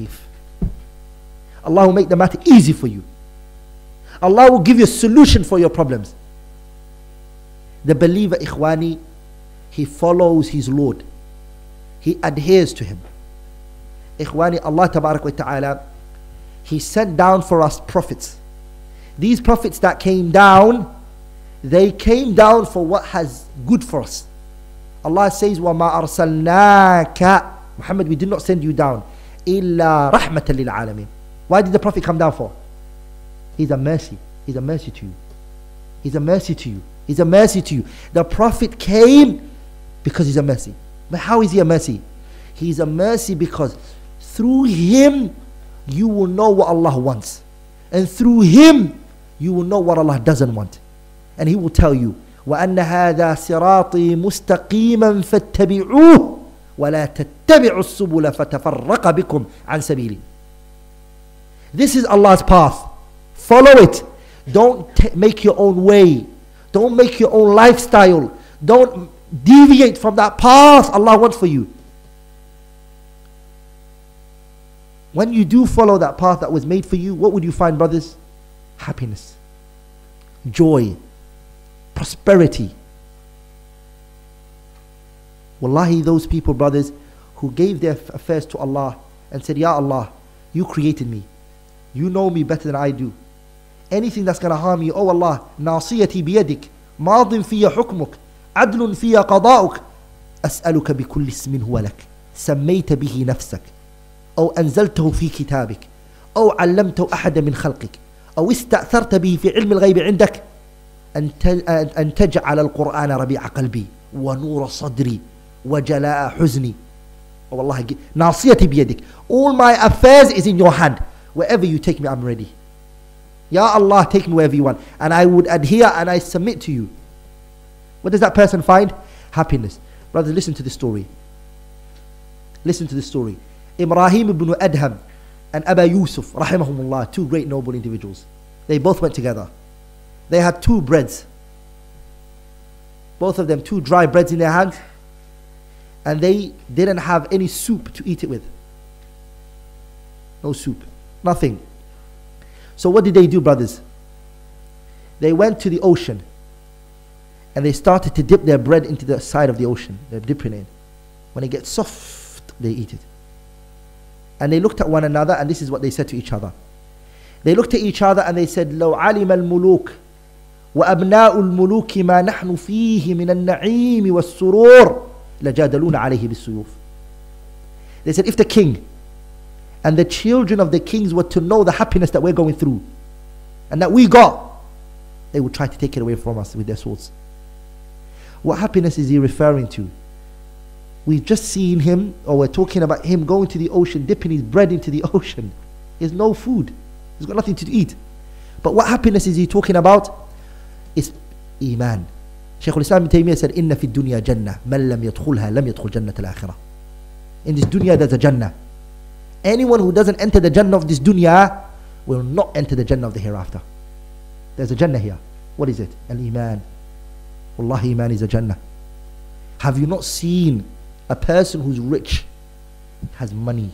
khafi. Allah will make the matter easy for you. Allah will give you a solution for your problems. The believer, ikhwani, he follows his Lord. He adheres to him. Ikhwani, Allah tabarak wa ta'ala, He sent down for us prophets. These prophets that came down, they came down for what has good for us. Allah says, وَمَا أَرْسَلْنَاكَ Muhammad, we did not send you down. إِلَّا رَحْمَةً لِلْعَالَمِينَ Why did the Prophet come down for? He's a mercy. He's a mercy to you. He's a mercy to you. He's a mercy to you. The Prophet came because he's a mercy. But how is he a mercy? He's a mercy because through him you will know what Allah wants. And through him you will know what Allah doesn't want. And he will tell you, وأن هذا صراطي مستقيما فاتبعوه ولا تتبعوا السبل فتفرق بكم عن سبيلي. This is Allah's path. Follow it. Don't t- make your own way. Don't make your own lifestyle. Don't deviate from that path Allah wants for you. When you do follow that path that was made for you, what would you find, brothers? Happiness, joy, prosperity. Wallahi, those people, brothers, who gave their affairs to Allah and said, Ya Allah, you created me. You know me better than I do. Anything that's going to harm you, oh Allah, ناصيتي بيدك ماض في حكمك عدل في قضاؤك أسألك بكل اسم هو لك سميت به نفسك أو أنزلته في كتابك أو علمته أحد من خلقك أو استأثرت به في علم الغيب عندك أن تجعل القرآن ربيع قلبي ونور صدري وجلاء حزني والله ناصيتي بيدك all my affairs is in your hand wherever you take me I'm ready Ya Allah take me wherever you want and I would adhere and I submit to you what does that person find happiness brothers listen to the story listen to the story Ibrahim ibn Adham and Aba Yusuf, rahimahumullah, two great noble individuals. They both went together. They had two breads. Both of them, two dry breads in their hands. And they didn't have any soup to eat it with. No soup. Nothing. So what did they do, brothers? They went to the ocean. And they started to dip their bread into the side of the ocean. They're dipping it. When it gets soft, they eat it. And they looked at one another, and this is what they said to each other. They looked at each other and they said, لو علم الملوك وأبناء الملوك ما نحن فيه من النعيم والسرور لجادلون عليه بالسيوف. They said, if the king and the children of the kings were to know the happiness that we're going through and that we got, they would try to take it away from us with their swords. What happiness is he referring to? We've just seen him, or we're talking about him going to the ocean, dipping his bread into the ocean. He has no food. He's got nothing to eat. But what happiness is he talking about? It's Iman. شيخ الإسلام بن Taymiyyah said, Inna fi dunya jannah, man lam lam yadkhul jannat al-akhirah. In this dunya there's a jannah. Anyone who doesn't enter the jannah of this dunya will not enter the jannah of the hereafter. There's a jannah here. What is it? Al-Iman. Wallahi, Iman is a jannah. Have you not seen a person who's rich, has money,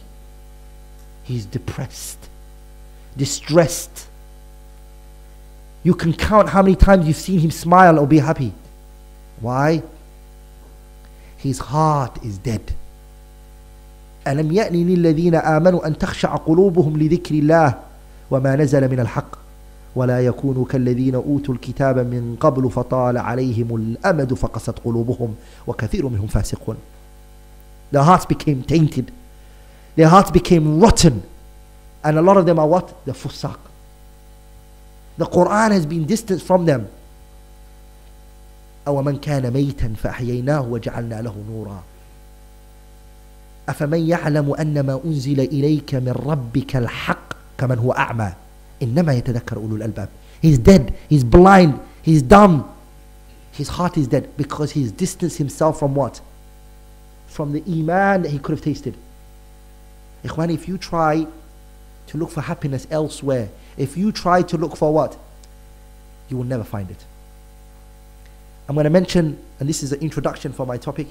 he's depressed, distressed. You can count how many times you've seen him smile or be happy. Why? His heart is dead. ألم يأن للذين آمنوا أن تخشع قلوبهم لذكر الله وما نزل من الحق ولا يكونوا كالذين أوتوا الكتاب من قبل فطال عليهم الأمد فقست قلوبهم وكثير منهم فاسقون their hearts became tainted. Their hearts became rotten. And a lot of them are what? The fusaq. The Quran has been distant from them. أو من كان ميتا فأحييناه وجعلنا له نورا أفمن يعلم أن ما أنزل إليك من ربك الحق كمن هو أعمى إنما يتذكر أولو الألباب He's dead, he's blind, he's dumb. His heart is dead because he's distanced himself from what? from the iman that he could have tasted. Ikhwan, if you try to look for happiness elsewhere, if you try to look for what? You will never find it. I'm going to mention, and this is an introduction for my topic,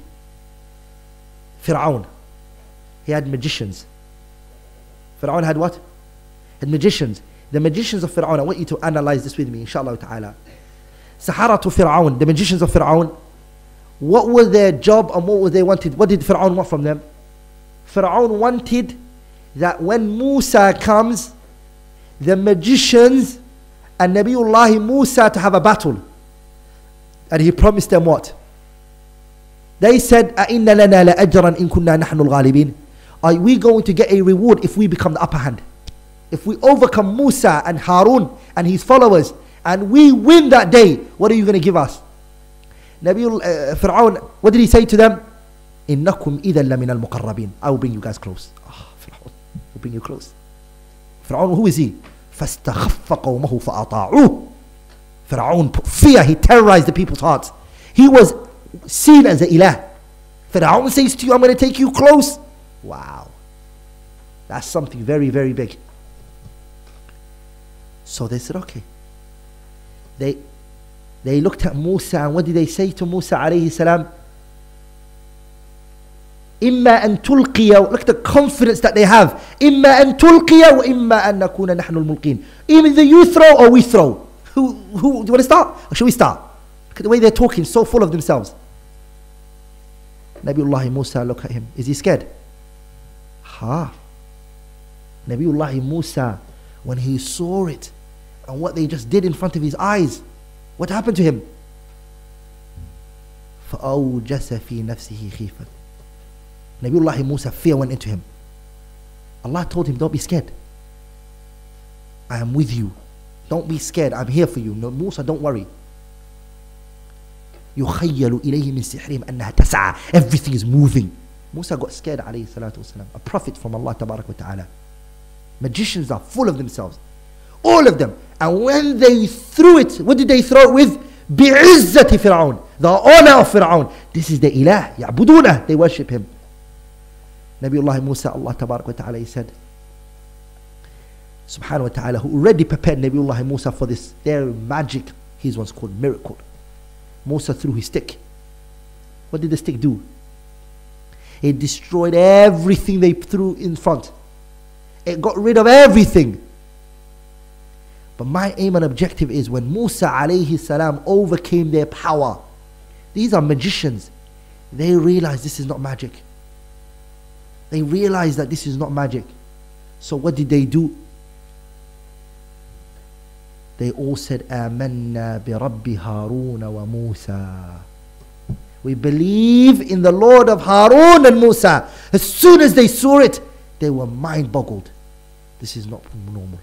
Fir'aun. He had magicians. Fir'aun had what? Had magicians. The magicians of Fir'aun, I want you to analyze this with me, inshallah ta'ala. Sahara to Fir'aun, the magicians of Fir'aun, what was their job and what was they wanted? What did Fir'aun want from them? Fir'aun wanted that when Musa comes, the magicians and Nabiullah Musa to have a battle. And he promised them what? They said, أَإِنَّ لَنَا لَأَجْرًا إِن كُنَّا نَحْنُ الْغَالِبِينَ Are we going to get a reward if we become the upper hand? If we overcome Musa and Harun and his followers and we win that day, what are you going to give us? Nabi uh, Fir'aun, what did he say to them? إِنَّكُمْ إِذًا لَمِنَ الْمُقَرَّبِينَ I will bring you guys close. Oh, Fir'aun will bring you close. Fir'aun, who is he? فَاسْتَخَفَّ قَوْمَهُ فَأَطَاعُوهُ Fir'aun put fear, he terrorized the people's hearts. He was seen as an ilah. Fir'aun says to you, I'm going to take you close. Wow. That's something very, very big. So they said, okay. They, they looked at Musa and what did they say to Musa alayhi salam? إما أن تلقي look at the confidence that they have إما أن تلقي وإما أن نكون نحن الملقين either you throw or we throw who, who, do you want to start or should we start look at the way they're talking so full of themselves Nabiullah Musa look at him is he scared ha Nabiullah Musa when he saw it and what they just did in front of his eyes what happened to him فأوجس في نفسه خيفة Nabiullah Musa, fear went into him. Allah told him, Don't be scared. I am with you. Don't be scared. I'm here for you. No, Musa, don't worry. يخيل إليه من سحرهم أنها تسعى. Everything is moving. Musa got scared عليه الصلاة والسلام. A prophet from Allah تبارك وتعالى. Magicians are full of themselves. All of them. And when they threw it, what did they throw it with? بعزة فرعون. The honor of Fir'aun. This is the ilah. يعبدونه. They worship him. Nabiullah Musa, Allah Tabarak wa Ta'ala, he said, Subhanahu wa Ta'ala, who already prepared Nabiullah Musa for this, their magic, his one's called miracle. Musa threw his stick. What did the stick do? It destroyed everything they threw in front. It got rid of everything. But my aim and objective is when Musa alayhi salam overcame their power. These are magicians. They realize this is not magic. They realized that this is not magic. So what did they do? They all said, آمنا برب هارون وموسى. We believe in the Lord of Harun and Musa. As soon as they saw it, they were mind boggled. This is not normal.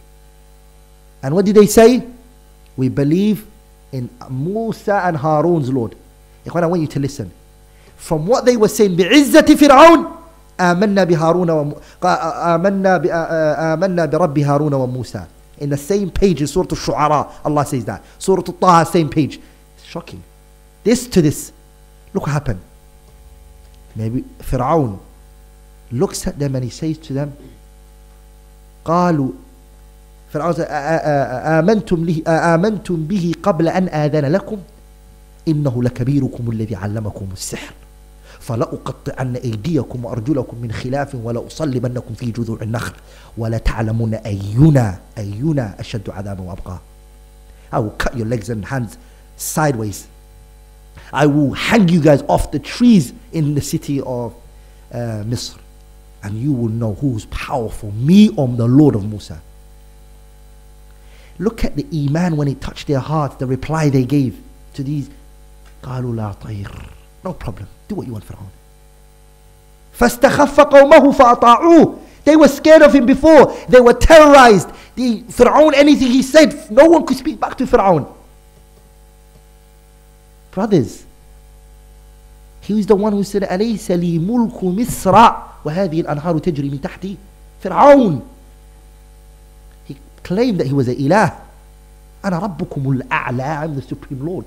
And what did they say? We believe in Musa and Harun's Lord. I want you to listen. From what they were saying, بعزة فرعون آمنا بهارون وم... آمنا ب... آمنا برب هارون وموسى in the same page in Surah Al-Shu'ara Allah says that Surah Al-Taha same page it's shocking this to this look what happened maybe Fir'aun looks at them and he says to them قالوا فرعون آمنتم, له آمنتم به قبل أن آذن لكم إنه لكبيركم الذي علمكم السحر فلأقطعن أيديكم وأرجلكم من خلاف ولأصلبنكم في جذوع النخل ولتعلمون أينا أينا أشد عذابا وأبقى I will cut your legs and hands sideways I will hang you guys off the trees in the city of uh, Misr and you will know who's powerful me or the Lord of Musa look at the iman when it touched their hearts the reply they gave to these no problem do what you want Fir'aun فاستخف قومه فأطاعوه they were scared of him before they were terrorized the Fir'aun anything he said no one could speak back to Fir'aun brothers he was the one who said أليس لي ملك مصر وهذه الأنهار تجري من تحتي Fir'aun he claimed that he was an ilah أنا ربكم الأعلى I'm the supreme lord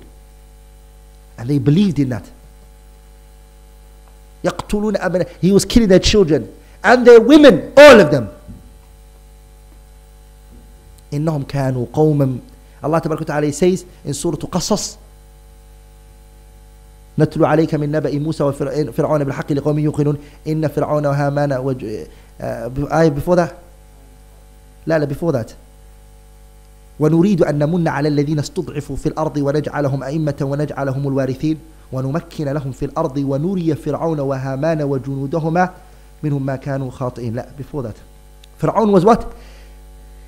and they believed in that يقتلون أبناء. He was killing their children and their women all of them. إنهم كانوا قوما. Allah تبارك وتعالى says in سورة قصص نتلو عليك من نبأ موسى وفرعون بالحق لقوم يوقنون. إن فرعون وهامان وج... uh, آية before that. لا لا before that. ونريد أن نمن على الذين استضعفوا في الأرض ونجعلهم أئمة ونجعلهم الوارثين. ونمكن لهم في الأرض ونري فرعون وهامان وجنودهما منهم ما كانوا خاطئين لا before that Fir'aun was what?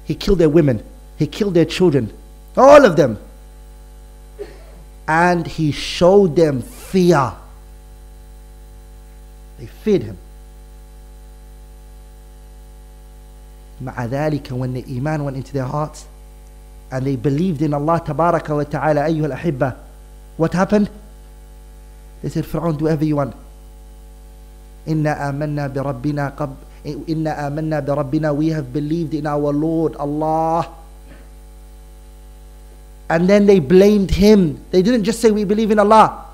He killed their women he killed their children all of them and he showed them fear they feared him مع ذلك when the iman went into their hearts and they believed in Allah wa ta'ala أيها الأحبة what happened they said Fir'aun do whatever you want إنا آمنا بربنا قبل إنا آمنا بربنا we have believed in our Lord Allah and then they blamed him they didn't just say we believe in Allah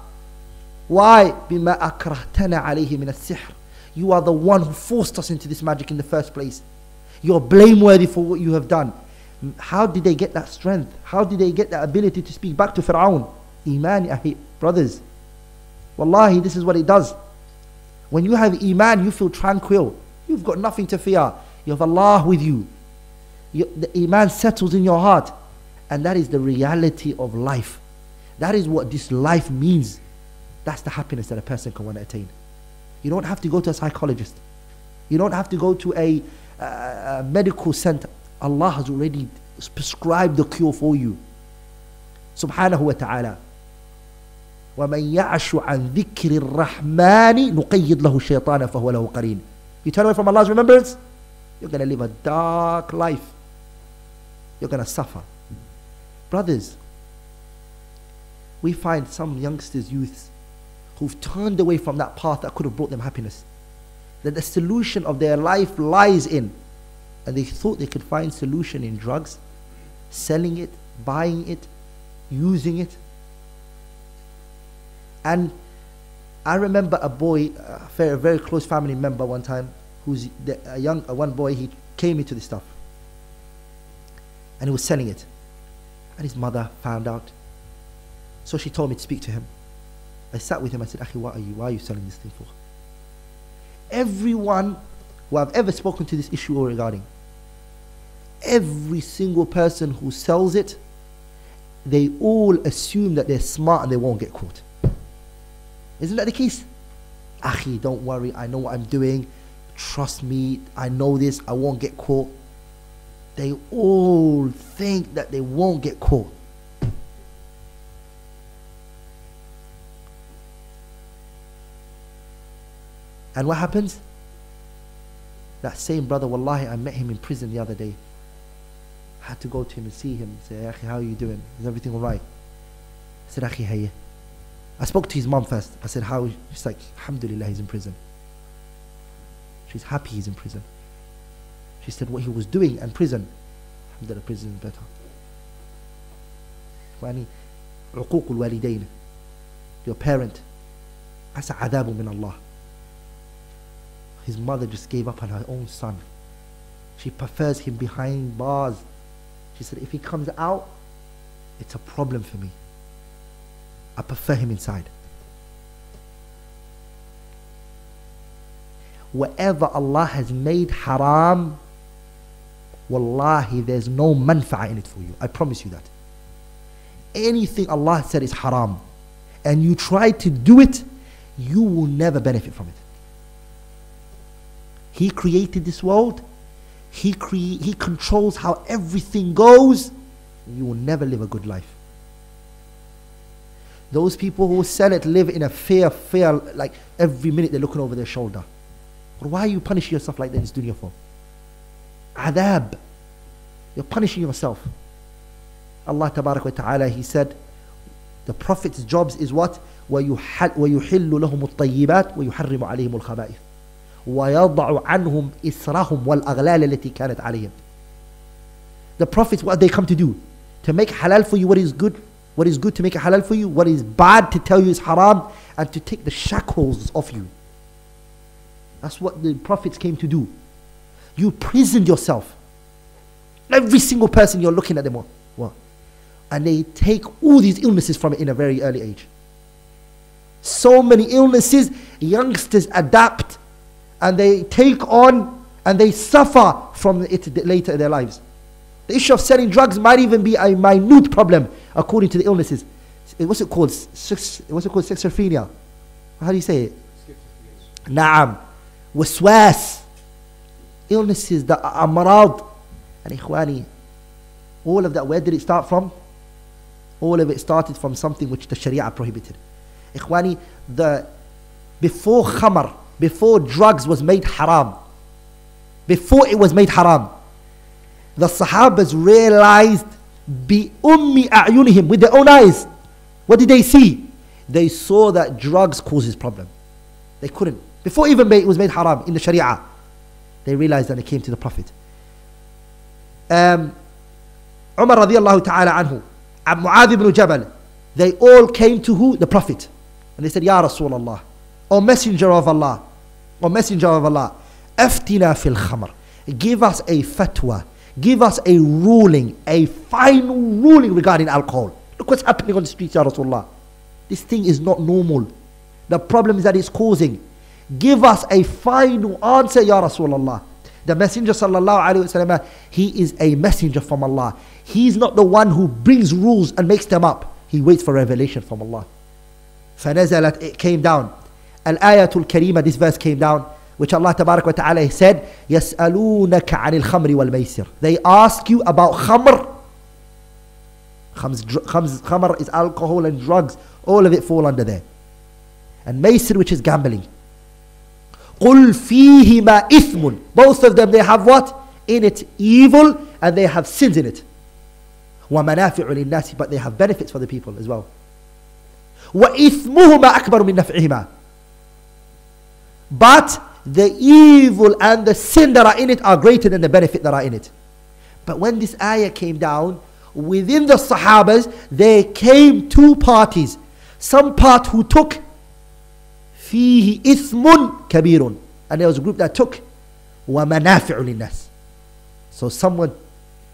why بما أكرهتنا عليه من السحر you are the one who forced us into this magic in the first place you're blameworthy for what you have done how did they get that strength how did they get that ability to speak back to Fir'aun Iman ahi brothers Wallahi this is what it does. When you have Iman you feel tranquil. You've got nothing to fear. You have Allah with you, you the Iman settles in your heart. And that is the reality of life. That is what this life means. That's the happiness that a person can want to attain. You don't have to go to a psychologist. You don't have to go to a, a, a medical center. Allah has already prescribed the cure for you. Subhanahu wa ta'ala ومن يعش عن ذكر الرحمن نقيد له الشيطان فهو له قرين You turn away from Allah's remembrance, you're going to live a dark life. You're going to suffer. Brothers, we find some youngsters, youths, who've turned away from that path that could have brought them happiness. That the solution of their life lies in. And they thought they could find solution in drugs, selling it, buying it, using it. and I remember a boy, a very, very close family member one time, who's the, a young, a one boy, he came into this stuff. And he was selling it. And his mother found out. So she told me to speak to him. I sat with him, I said, Akhi, what are you, why are you selling this thing for? Everyone who I've ever spoken to this issue or regarding, every single person who sells it, they all assume that they're smart and they won't get caught. Isn't that the case? Akhi, don't worry, I know what I'm doing. Trust me, I know this, I won't get caught. They all think that they won't get caught. And what happens? That same brother, wallahi, I met him in prison the other day. I had to go to him and see him. Say, Akhi, how are you doing? Is everything alright? I said, Akhi, hey. I spoke to his mom first. I said, how? She's like, Alhamdulillah, he's in prison. She's happy he's in prison. She said what he was doing in prison. Alhamdulillah, prison is better. يعني عقوق الوالدين your parent that's عذاب من Allah his mother just gave up on her own son she prefers him behind bars she said if he comes out it's a problem for me I prefer him inside. Whatever Allah has made haram, wallahi, there's no manfa'a in it for you. I promise you that. Anything Allah said is haram, and you try to do it, you will never benefit from it. He created this world. He, cre- he controls how everything goes. You will never live a good life. Those people who sell it live in a fear, fear, like every minute they're looking over their shoulder. But why are you punishing yourself like that in this dunya for? Adab. You're punishing yourself. Allah Tabarak wa Ta'ala, He said, the Prophet's jobs is what? ويحل لهم الطيبات ويحرم عليهم الخبائث ويضع عنهم إسرهم والأغلال التي كانت عليهم The prophets, what they come to do? To make halal for you what is good what is good to make it halal for you, what is bad to tell you is haram, and to take the shackles off you. That's what the prophets came to do. You prisoned yourself. Every single person you're looking at them, what? And they take all these illnesses from it in a very early age. So many illnesses, youngsters adapt and they take on and they suffer from it later in their lives. The issue of selling drugs might even be a minute problem according to the illnesses. What's it called? What's it called? Schizophrenia. How do you say it? Naam. Waswas. Illnesses, the amrad. And ikhwani, all of that, where did it start from? All of it started from something which the Sharia prohibited. Ikhwani, the, before khamr, before drugs was made haram, before it was made haram, the Sahabas realized bi ummi a'yunihim with their own eyes. What did they see? They saw that drugs causes problem. They couldn't. Before even it was made haram in the Sharia, they realized that they came to the Prophet. Um, Umar radiallahu ta'ala anhu, Mu'adh ibn Jabal, they all came to who? The Prophet. And they said, Ya Rasulullah, O Messenger of Allah, O Messenger of Allah, aftina fil khamr. Give us a fatwa Give us a ruling, a final ruling regarding alcohol. Look what's happening on the streets, Ya Rasulullah. This thing is not normal. The problem is that it's causing. Give us a final answer, Ya Rasulullah. The Messenger sallallahu alaihi wasallam, he is a messenger from Allah. He's not the one who brings rules and makes them up. He waits for revelation from Allah. فنزلت, it came down. Al-ayatul karima, this verse came down which Allah Tabarak wa Ta'ala said, يَسْأَلُونَكَ عَنِ الْخَمْرِ وَالْمَيْسِرِ They ask you about khamr. Khamr is alcohol and drugs. All of it fall under there. And maysir, which is gambling. قُلْ فِيهِمَا إِثْمٌ Both of them, they have what? In it evil and they have sins in it. وَمَنَافِعُ لِلنَّاسِ But they have benefits for the people as well. وَإِثْمُهُمَا أَكْبَرُ مِنْ نَفْعِهِمَا But the evil and the sin that are in it are greater than the benefit that are in it. But when this ayah came down, within the Sahabas, there came two parties. Some part who took fihi ithmun kabirun. And there was a group that took وَمَنَافِعُ لِلنَّاسِ So someone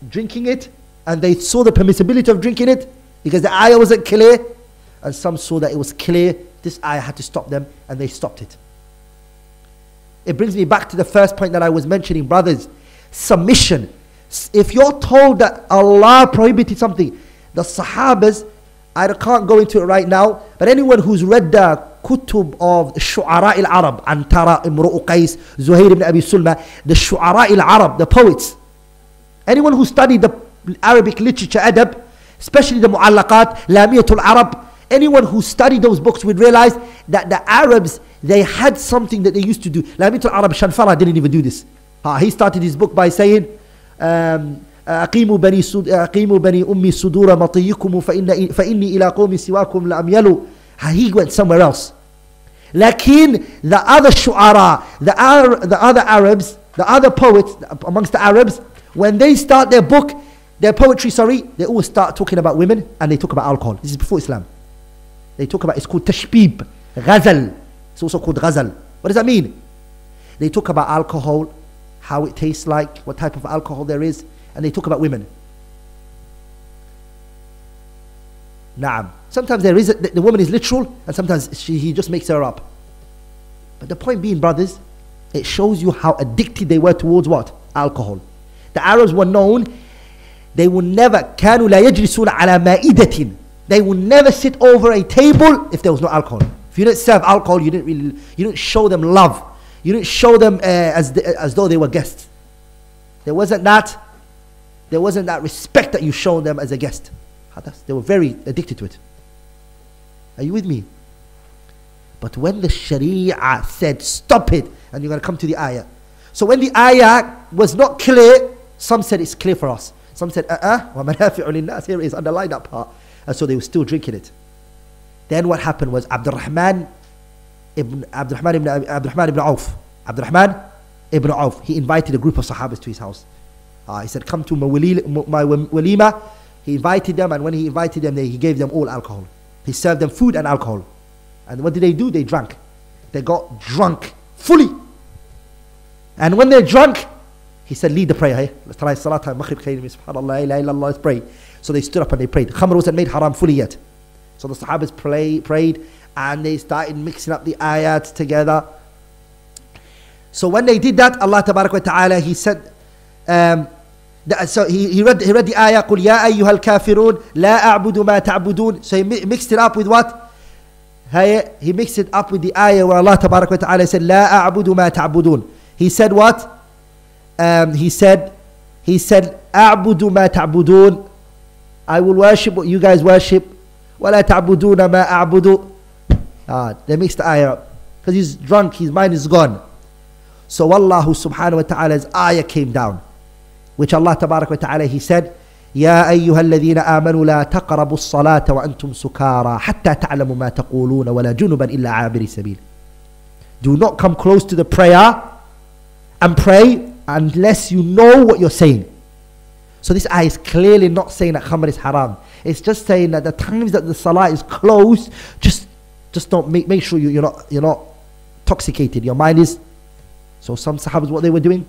drinking it, and they saw the permissibility of drinking it, because the ayah wasn't clear, and some saw that it was clear, this ayah had to stop them, and they stopped it. it brings me back to the first point that I was mentioning, brothers. Submission. If you're told that Allah prohibited something, the Sahabas, I can't go into it right now, but anyone who's read the kutub of Shu'ara al-Arab, Antara, Imru'u Qais, Zuhair ibn Abi Sulma, the Shu'ara al-Arab, the poets. Anyone who studied the Arabic literature, adab, especially the Mu'allaqat, Lamiyatul Arab, anyone who studied those books would realize that the Arabs they had something that they used to do. Lamitul Arab Shanfara didn't even do this. Uh, he started his book by saying, um, أقيموا بني سود أقيموا بني أمي صدور مطيكم فإن فإني إلى قوم سواكم لم يلوا. He went somewhere else. لكن the other shu'ara, the, Ar- the other Arabs, the other poets amongst the Arabs, when they start their book, their poetry, sorry, they always start talking about women and they talk about alcohol. This is before Islam. They talk about, it's called tashbib, ghazal. It's also called ghazal. What does that mean? They talk about alcohol, how it tastes like, what type of alcohol there is, and they talk about women. Naam. Sometimes there is a, the, the woman is literal, and sometimes she, he just makes her up. But the point being, brothers, it shows you how addicted they were towards what? Alcohol. The Arabs were known, they will never, كانوا لا يجلسون على مائدة. They will never sit over a table if there was no alcohol. If you didn't serve alcohol, you didn't really, you didn't show them love. You didn't show them uh, as, the, as though they were guests. There wasn't that, there wasn't that respect that you showed them as a guest. They were very addicted to it. Are you with me? But when the Sharia said, stop it, and you're going to come to the ayah. So when the ayah was not clear, some said it's clear for us. Some said, uh-uh, وَمَنَافِعُ Here it is, underline that part. And so they were still drinking it. Then what happened was Abdurrahman ibn Abdurrahman ibn Abdurrahman ibn Auf. Abdurrahman ibn Auf. He invited a group of Sahabas to his house. Uh, he said, "Come to my, walima." He invited them, and when he invited them, they, he gave them all alcohol. He served them food and alcohol. And what did they do? They drank. They got drunk fully. And when they're drunk, he said, lead the prayer. Hey, let's try salat maghrib subhanallah, let's pray. So they stood up and they prayed. Khamr wasn't made haram fully yet. So the Sahabas pray, prayed and they started mixing up the ayats together. So when they did that, Allah Tabarak wa Ta'ala, He said, um, that, so he, he, read, he read the ayah, قُلْ يَا أَيُّهَا الْكَافِرُونَ لَا أَعْبُدُ مَا تَعْبُدُونَ So he mi- mixed it up with what? He, he mixed it up with the ayah where Allah Tabarak wa Ta'ala said, لَا أَعْبُدُ مَا تَعْبُدُونَ He said what? Um, he said, he said, أَعْبُدُ مَا تَعْبُدُونَ I will worship what you guys worship. وَلَا تَعْبُدُونَ مَا أَعْبُدُ Ah, they mixed the ayah up. Because he's drunk, his mind is gone. So Allah subhanahu wa ta'ala's ayah came down. Which Allah tabarak wa ta'ala, He said, يا أيها الذين آمنوا لا تقربوا الصلاة وأنتم سكارى حتى تعلموا ما تقولون ولا جنبا إلا عابر سبيل. Do not come close to the prayer and pray unless you know what you're saying. So this ayah is clearly not saying that khamr is haram. It's just saying that the times that the salah is closed, just just don't make, make sure you, you're not you're not intoxicated. Your mind is. So some sahabas what they were doing,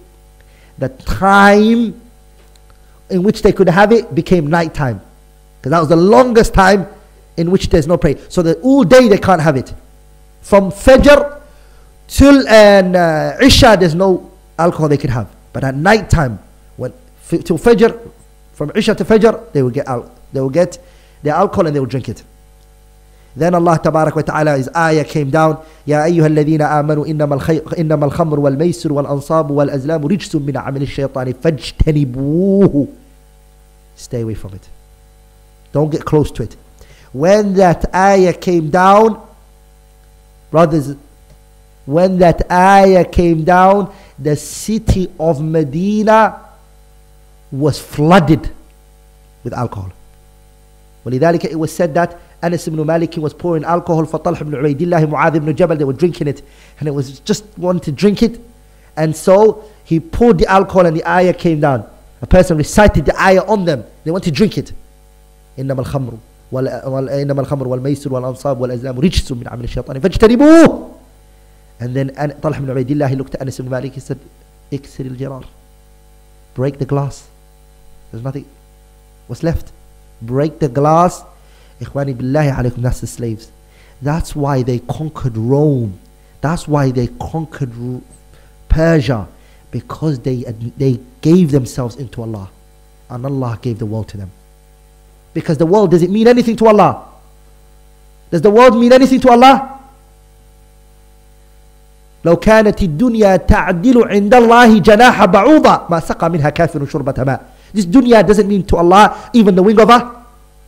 the time in which they could have it became night time, because that was the longest time in which there's no prayer. So that all day they can't have it. From Fajr till and uh, Isha there's no alcohol they could have. But at night time, till Fajr, from Isha to Fajr, they will get al- they will get the alcohol and they will drink it. Then Allah wa Ta'ala his ayah came down يا أيها الذين آمنوا إنما, الخي... إنما الخمر والميسر والأنصاب والأزلام رجس من عمل الشيطان فاجتنبوه Stay away from it. Don't get close to it. When that ayah came down, brothers, when that ayah came down, the city of Medina was flooded with alcohol. ولذلك it was said that Anas ibn Malik was pouring alcohol for Talh ibn Ubaidillah, Mu'adh ibn Jabal, they were drinking it. And it was just wanting to drink it. And so he poured the alcohol and the ayah came down. A person recited the ayah on them. They want to drink it. إنما الخمر وال... وال... إنما الخمر والميسر والأنصاب والأزلام رجس من عمل الشيطان فاجتنبوه And then An- Talh ibn Ubaidillah, he looked at Anas ibn Malik, he said, اكسر الجرار. Break the glass. There's nothing. What's left? Break the glass. Ikhwani billahi alaykum, that's the slaves. That's why they conquered Rome. That's why they conquered Ru- Persia. Because they, ad- they gave themselves into Allah. And Allah gave the world to them. Because the world, does it mean anything to Allah? Does the world mean anything to Allah? لو كانت الدنيا تعدل عند الله جناح بعوضة ما سقى منها كافر شربة ماء this dunya doesn't mean to Allah even the wing of a,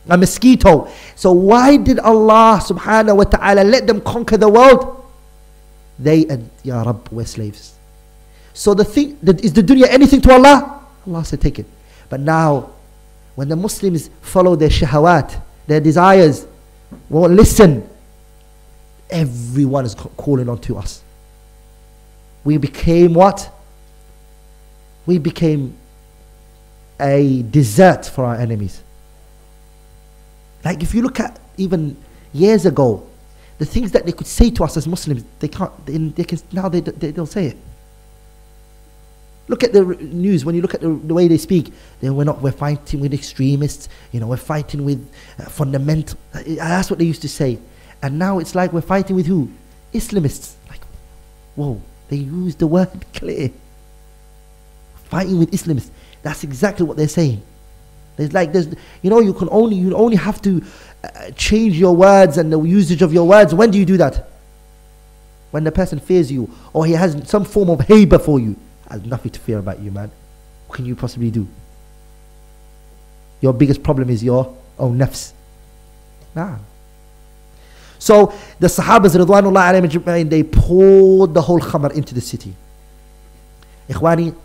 a mosquito. So why did Allah subhanahu wa ta'ala let them conquer the world? They and Ya Rabb were slaves. So the thing, is, the dunya anything to Allah? Allah said take it. But now, when the Muslims follow their shahawat, their desires, won't listen, everyone is calling on to us. We became what? We became a desert for our enemies. Like if you look at even years ago, the things that they could say to us as Muslims, they can't. They, they can now they, they they'll say it. Look at the news when you look at the, the way they speak. They, we're not. We're fighting with extremists. You know, we're fighting with uh, fundamental. uh, That's what they used to say. And now it's like we're fighting with who? Islamists. Like, whoa! They use the word clear. Fighting with Islamists. That's exactly what they're saying. There's like there's you know you can only you only have to uh, change your words and the usage of your words. When do you do that? When the person fears you or he has some form of haiba for you. Has nothing to fear about you, man. What can you possibly do? Your biggest problem is your own nafs. Nah. So the Sahabas Ridwanullah they poured the whole khamr into the city. Ikhwani,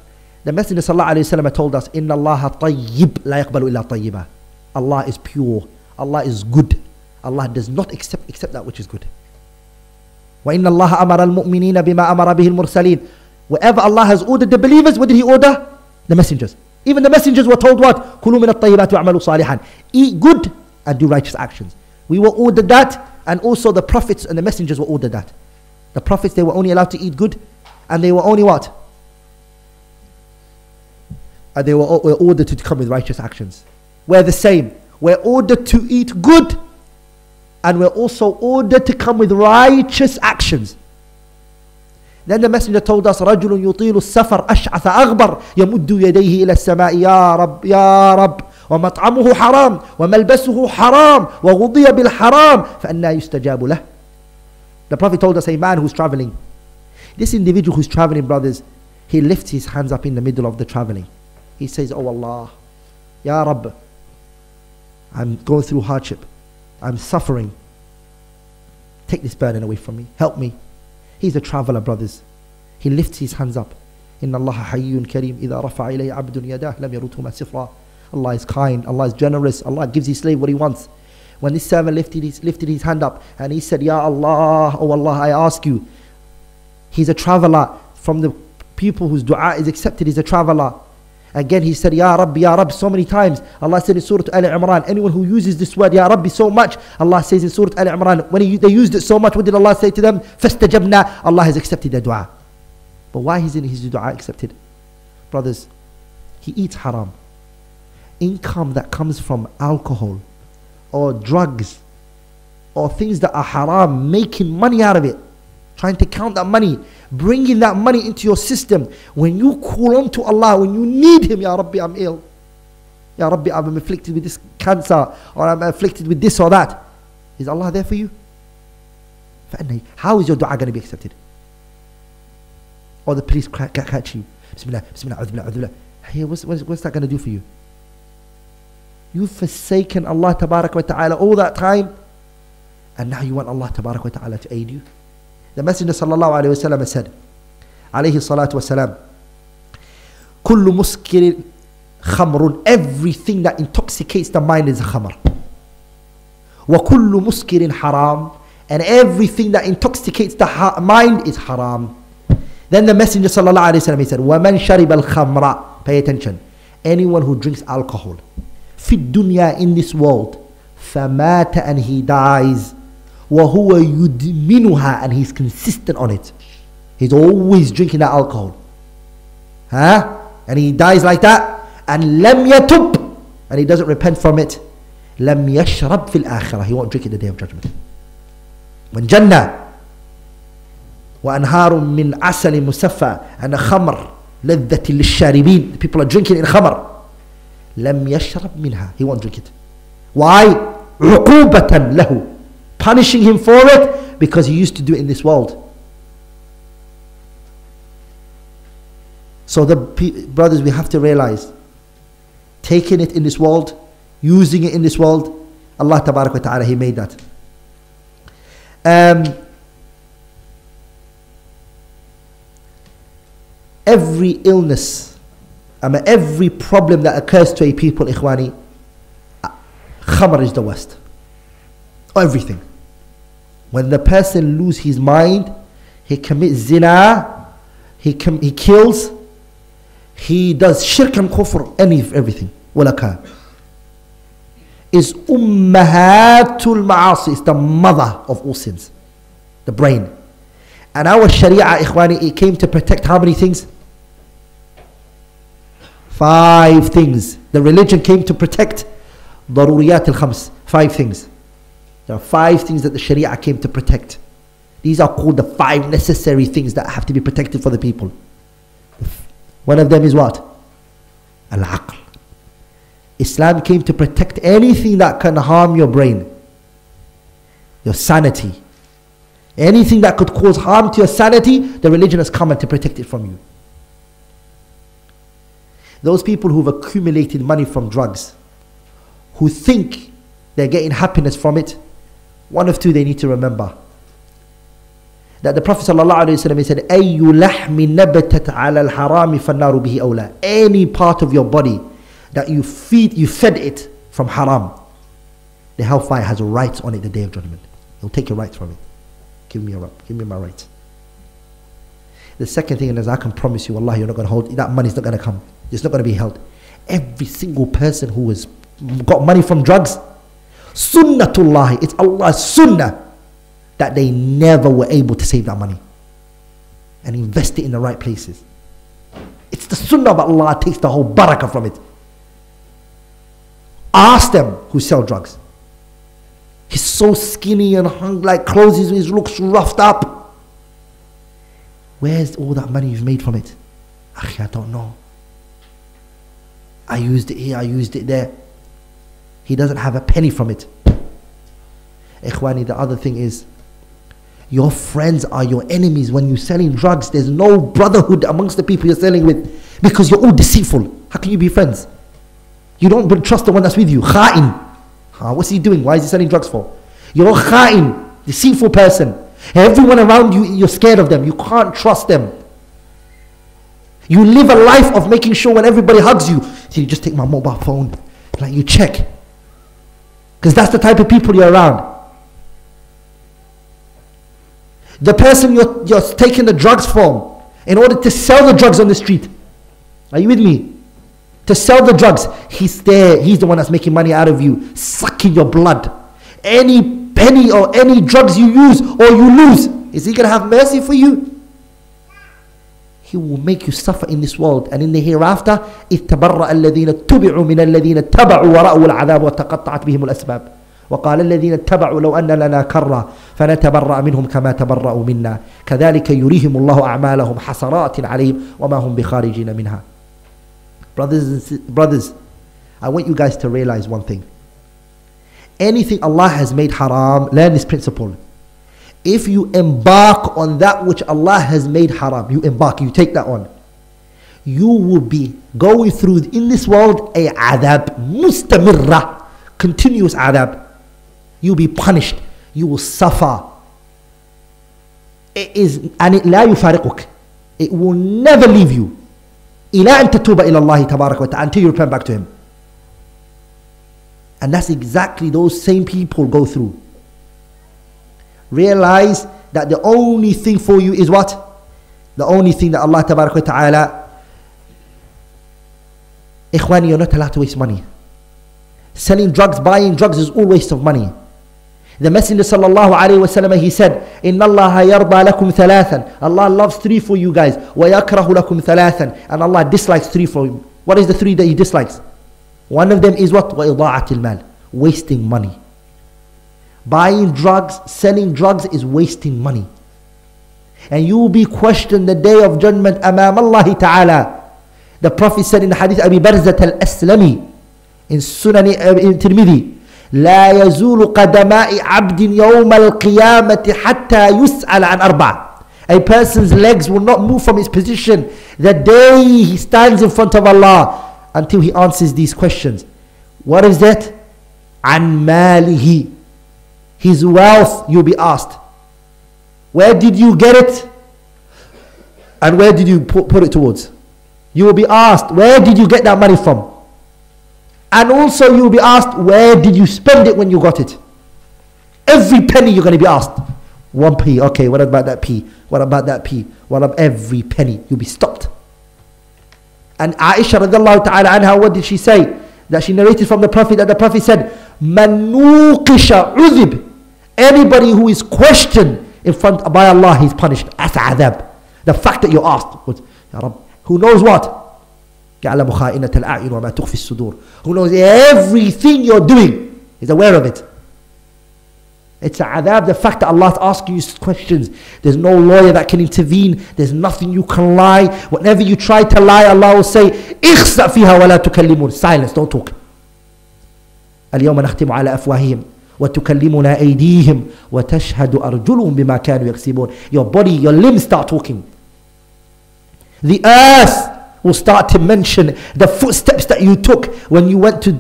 the Messenger sallallahu alayhi wa sallam told us, Inna Allah tayyib la yaqbalu illa tayyiba. Allah is pure. Allah is good. Allah does not accept except that which is good. وإن الله أمر المؤمنين بما أمر به المرسلين. Wherever Allah has ordered the believers, what did He order? The messengers. Even the messengers were told what? كلوا من الطيبات وعملوا صالحا. Eat good and do righteous actions. We were ordered that, and also the prophets and the messengers were ordered that. The prophets they were only allowed to eat good, and they were only what? And they were, o- were ordered to come with righteous actions. We're the same. We're ordered to eat good, and we're also ordered to come with righteous actions. Then the messenger told us رجل يطيل السفر أشعث أغبر يمد يديه إلى السماء يا رب يا رب ومطعمه حرام وملبسه حرام وغضي بالحرام فأنا يستجاب له The Prophet told us a man who's traveling. This individual who's traveling, brothers, he lifts his hands up in the middle of the traveling. He says, Oh Allah, Ya Rabb, I'm going through hardship. I'm suffering. Take this burden away from me. Help me. He's a traveler, brothers. He lifts his hands up. إن الله حي كريم إذا رفع إليه عبد يداه لم يردهما سفرا Allah is kind, Allah is generous, Allah gives his slave what he wants. When this servant lifted his, lifted his hand up and he said, Ya Allah, oh Allah, I ask you. He's a traveler from the people whose dua is accepted, he's a traveler. Again, he said, Ya Rabbi, Ya Rabbi, so many times. Allah said in Surah Al Imran, anyone who uses this word, Ya Rabbi, so much, Allah says in Surah Al Imran, when he, they used it so much, what did Allah say to them? Fastajabna, Allah has accepted their dua. But why isn't his dua accepted? Brothers, he eats haram. Income that comes from alcohol or drugs or things that are haram, making money out of it, trying to count that money bringing that money into your system. When you call on to Allah, when you need Him, Ya Rabbi, I'm ill. Ya Rabbi, I'm afflicted with this cancer, or I'm afflicted with this or that. Is Allah there for you? How is your dua going to be accepted? Or the police catch you. Bismillah, Bismillah, Bismillah, Bismillah. Hey, what's, what's, what's that going to do for you? You've forsaken Allah wa Ta'ala all that time, and now you want Allah wa Ta'ala to aid you. The Messenger sallallahu alayhi wasallam said, alayhi salatu wasalam, كل مسكر خمر everything that intoxicates the mind is a khamr. وكل مسكر حرام and everything that intoxicates the mind is haram. Then the Messenger sallallahu alayhi wasallam he said, ومن شرب الخمر pay attention anyone who drinks alcohol في الدنيا in this world فمات and he dies وَهُوَ يُدْمِنُهَا And he's consistent on it. He's always drinking that alcohol. Huh? And he dies like that. And لَمْ يَتُبْ And he doesn't repent from it. لَمْ يَشْرَبْ فِي الْآخِرَةِ He won't drink it the day of judgment. When Jannah وأنهار من عسل مصفى and a khamr لذة للشاربين people are drinking in khamr لم يشرب منها he won't drink it why عقوبة له punishing him for it because he used to do it in this world. So the brothers, we have to realize, taking it in this world, using it in this world, Allah Ta'ala, He made that. Um, every illness, I mean, every problem that occurs to a people, ikhwani, khamr is the worst. Everything. When the person lose his mind, he commits zina, he, com- he kills, he does shirk and kufr, any everything. Walaka. Is ummahatul ma'asi, is the mother of all sins. The brain. And our sharia, ikhwani, it came to protect how many things? Five things. The religion came to protect ضروريات الخمس. Five things. There are five things that the Sharia came to protect. These are called the five necessary things that have to be protected for the people. One of them is what? Al aql. Islam came to protect anything that can harm your brain, your sanity. Anything that could cause harm to your sanity, the religion has come to protect it from you. Those people who've accumulated money from drugs, who think they're getting happiness from it, one of two they need to remember. That the Prophet ﷺ said, أَيُّ لَحْمِ نَبَتَتْ عَلَى الْحَرَامِ فَالنَّارُ بِهِ أَوْلَى Any part of your body that you feed, you fed it from haram, the hellfire has rights on it the day of judgment. He'll take your rights from it. Give me, a, give me my rights. The second thing is I can promise you, Allah, you're not going to hold, that money's not going to come. It's not going to be held. Every single person who has got money from drugs, Sunnatullah, it's Allah's sunnah that they never were able to save that money and invest it in the right places. It's the sunnah of Allah takes the whole barakah from it. Ask them who sell drugs. He's so skinny and hung like clothes, he looks roughed up. Where's all that money you've made from it? Akhi, I don't know. I used it here, I used it there. He doesn't have a penny from it. Ikhwani, the other thing is, your friends are your enemies when you're selling drugs. There's no brotherhood amongst the people you're selling with because you're all deceitful. How can you be friends? You don't trust the one that's with you. Kha'in. Huh, what's he doing? Why is he selling drugs for? You're a kha'in, deceitful person. Everyone around you, you're scared of them. You can't trust them. You live a life of making sure when everybody hugs you, so you just take my mobile phone, like you check. Because that's the type of people you're around. The person you're, you're taking the drugs from in order to sell the drugs on the street. Are you with me? To sell the drugs. He's there. He's the one that's making money out of you, sucking your blood. Any penny or any drugs you use or you lose, is he going to have mercy for you? He will make you suffer in this world and in the hereafter. إِذْ تَبَرَّأَ الَّذِينَ اتُّبِعُوا مِنَ الَّذِينَ اتَّبَعُوا وَرَأُوا الْعَذَابَ وَتَقَطَّعَتْ بِهِمُ الْأَسْبَابِ وقال الذين اتبعوا لو أن لنا كرة فنتبرأ منهم كما تبرأوا منا كذلك يريهم الله أعمالهم حسرات عليهم وما هم بخارجين منها Brothers brothers, I want you guys to realize one thing. Anything Allah has made haram, learn this principle. If you embark on that which Allah has made haram, you embark, you take that on. You will be going through in this world a adab, mustamirra, continuous adab. You'll be punished. You will suffer. It is, and it لا يفارقك. It will never leave you. إلى أن تتوب إلى الله تبارك وتعالى until you repent back to Him. And that's exactly those same people go through. Realize that the only thing for you is what? The only thing that Allah Ta'ala Ikhwani, you're not allowed to waste money. Selling drugs, buying drugs is all waste of money. The Messenger sallallahu alayhi wasallam he said, "Inna Allah yarda lakum thalathan." Allah loves three for you guys. Wa yakrahu lakum thalathan, and Allah dislikes three for you. What is the three that He dislikes? One of them is what? Wa ida'atil mal, wasting money. Buying drugs, selling drugs is wasting money. And you will be questioned the day of judgment amam Allah Ta'ala. The Prophet said in the hadith Abi Barzat al-Aslami in Sunan in Tirmidhi لا يزول قدماء عبد يوم القيامة حتى يسأل عن أربعة A person's legs will not move from his position the day he stands in front of Allah until he answers these questions. What is that? عن ماله his wealth, you'll be asked. Where did you get it? And where did you put, it towards? You will be asked, where did you get that money from? And also you will be asked, where did you spend it when you got it? Every penny you're going to be asked. One p, okay, what about that p? What about that p? What about every penny? You'll be stopped. And Aisha radiallahu ta'ala anha, what did she say? That she narrated from the Prophet that the Prophet said, Man nuqisha. Anybody who is questioned in front by Allah, he's punished. As adab. The fact that you asked, what, who knows what? Who knows everything you're doing is aware of it. It's a adab, the fact that Allah is asking you questions. There's no lawyer that can intervene. There's nothing you can lie. Whenever you try to lie, Allah will say, اخسأ فيها ولا تكلمون. Silence, don't talk. اليوم نختم على أفواههم وتكلمنا أيديهم وتشهد أرجلهم بما كانوا يكسبون your body your limbs start talking the earth will start to mention the footsteps that you took when you went to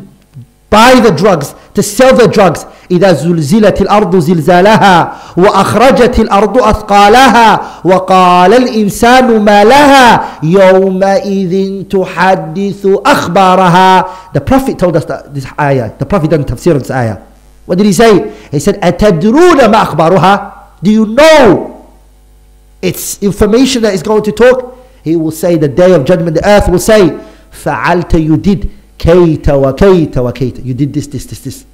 buy the drugs to sell the drugs إذا زلزلت الأرض زلزالها وأخرجت الأرض أثقالها وقال الإنسان ما لها يومئذ تحدث أخبارها The Prophet told us that this ayah The Prophet done tafsir this ayah What did he say? He said, "Atadruna ma'akhbaruha." Do you know its information that is going to talk? He will say, "The day of judgment, the earth will say, fa'alta you did kaita wa kaita wa kaita. You did this, this, this, this."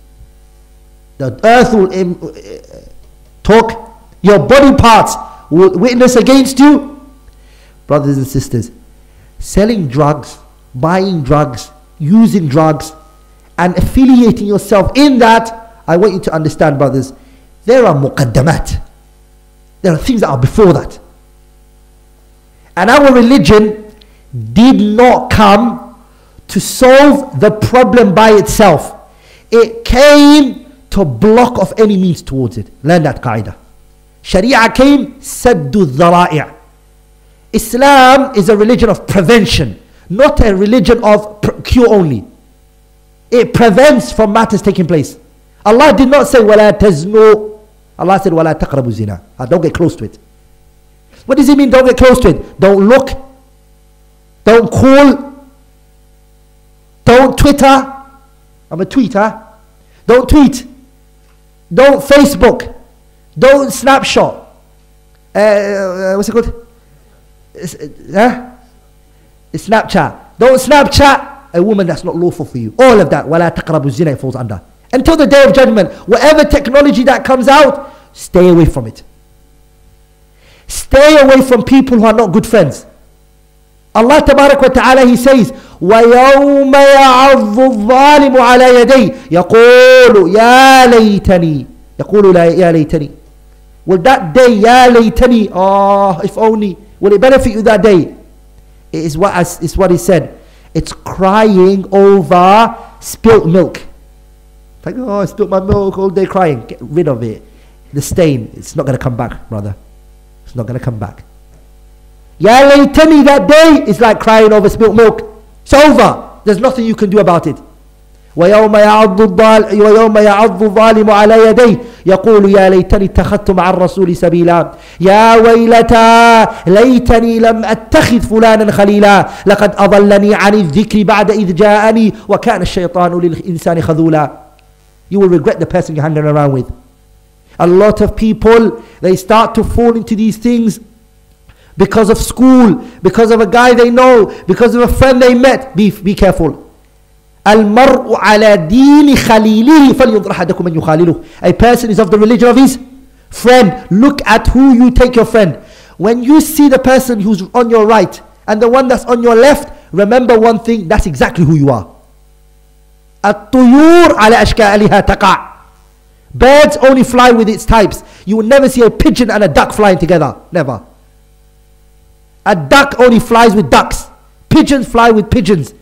The earth will um, uh, talk. Your body parts will witness against you. Brothers and sisters, selling drugs, buying drugs, using drugs, and affiliating yourself in that I want you to understand, brothers, there are muqaddamat. There are things that are before that. And our religion did not come to solve the problem by itself. It came to block off any means towards it. Learn that qaida. Sharia came, saddu dhara'i'. Islam is a religion of prevention, not a religion of cure only. It prevents from matters taking place. Allah did not say, Wala taznu. Allah said, Wala taqrabu zina. Ah, don't get close to it. What does he mean, don't get close to it? Don't look. Don't call. Don't Twitter. I'm a tweeter. Don't tweet. Don't Facebook. Don't snapshot. Uh, uh what's it called? It's, uh, it's Snapchat. Don't Snapchat a woman that's not lawful for you. All of that. Wala taqrabu zina falls under Until the day of judgment, whatever technology that comes out, stay away from it. Stay away from people who are not good friends. Allah Tabarak wa Ta'ala He says ويوم يعض الظالم على يديه يقول يا ليتني يقول يا ليتني Will that day يا ليتني Oh if only Will it benefit you that day? It is what, is what he said. It's crying over spilt milk. Like, oh, I spilt my milk all day crying. Get rid of it. The stain, it's not going to come back, brother. It's not going to come back. Ya laytani that day is like crying over spilt milk. It's over. There's nothing you can do about it. ويوم يعض الظالم ويوم يعض الظالم على يديه يقول يا ليتني اتخذت مع الرسول سبيلا يا ويلتى ليتني لم اتخذ فلانا خليلا لقد اضلني عن الذكر بعد اذ جاءني وكان الشيطان للانسان خذولا You will regret the person you're hanging around with. A lot of people, they start to fall into these things because of school, because of a guy they know, because of a friend they met. Be, be careful. المرء على دين خليله فلينظر أحدكم من يخالله. A person is of the religion of his friend. Look at who you take your friend. When you see the person who's on your right and the one that's on your left, remember one thing, that's exactly who you are. الطيور على أشكالها تقع Birds only fly with its types. You will never see a pigeon and a duck flying together. Never. A duck only flies with ducks. Pigeons fly with pigeons.